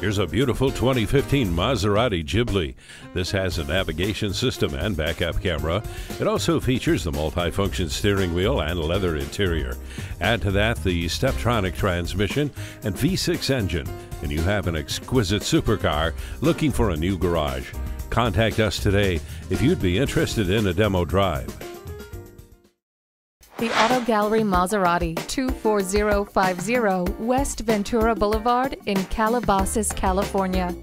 Here's a beautiful 2015 Maserati Ghibli. This has a navigation system and backup camera. It also features the multi-function steering wheel and leather interior. Add to that the Steptronic transmission and V6 engine, and you have an exquisite supercar looking for a new garage. Contact us today if you'd be interested in a demo drive. The Auto Gallery Maserati, 24050 West Ventura Boulevard in Calabasas, California.